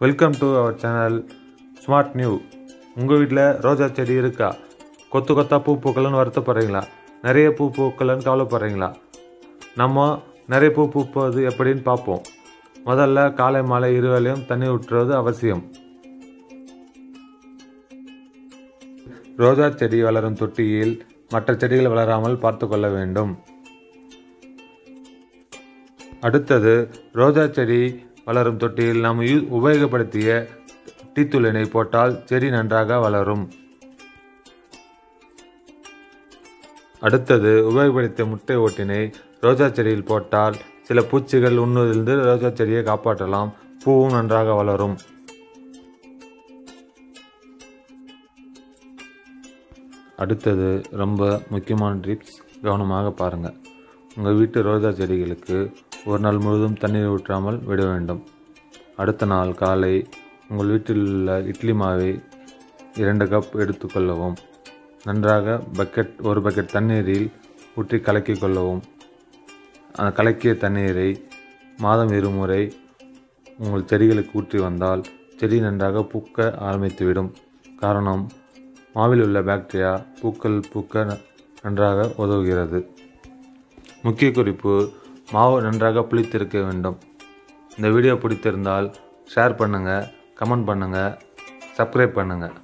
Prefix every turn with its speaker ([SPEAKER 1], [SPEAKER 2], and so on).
[SPEAKER 1] Welcome to our channel smart new உங்கள் வீட்டில் ரோஜா செடி இருக்கா? கொத்து கொத்தா பூ பூக்கலன்னு வருத்தப்படுறீங்களா? நிறைய பூ பூக்கலன்னு கவலைப்படுறீங்களா? நம்ம நிறைய பூ பூப்பது எப்படின்னு பார்ப்போம். முதல்ல காலை மாலை இருவேளையும் தண்ணி ஊற்றுவது அவசியம். ரோஜா செடி வளரும் தொட்டியில் மற்ற செடிகள் வளராமல் பார்த்து கொள்ள வேண்டும். அடுத்தது ரோஜா செடி வளரும் தொட்டியில் நாம் யூ உபயோகப்படுத்திய டீத்தூளினை போட்டால் செடி நன்றாக வளரும். அடுத்தது உபயோகப்படுத்திய முட்டை ஓட்டினை ரோஜா செடியில் போட்டால் சில பூச்சிகள் உண்ணுவதிலிருந்து ரோஜா செடியை காப்பாற்றலாம். பூவும் நன்றாக வளரும். அடுத்தது ரொம்ப முக்கியமான டிப்ஸ் கவனமாக பாருங்கள் உங்கள் வீட்டு ரோஜா செடிகளுக்கு ஒரு நாள் முழுவதும் தண்ணீர் ஊற்றாமல் விட வேண்டும். அடுத்த நாள் காலை உங்கள் வீட்டில் உள்ள இட்லி மாவை இரண்டு கப் எடுத்துக்கொள்ளவும் நன்றாக பக்கெட் ஒரு பக்கெட் தண்ணீரில் ஊற்றி கலக்கிக் கொள்ளவும். அந்த கலக்கிய தண்ணீரை மாதம் இருமுறை உங்கள் செடிகளுக்கு ஊற்றி வந்தால் செடி நன்றாக பூக்க ஆரம்பித்துவிடும். காரணம் மாவில் உள்ள பாக்டீரியா பூக்கள் பூக்க நன்றாக உதவுகிறது. முக்கிய குறிப்பு மாவு நன்றாக புளித்திருக்க வேண்டும். இந்த வீடியோ பிடித்திருந்தால் ஷேர் பண்ணுங்கள் கமெண்ட் பண்ணுங்கள் சப்ஸ்கிரைப் பண்ணுங்கள்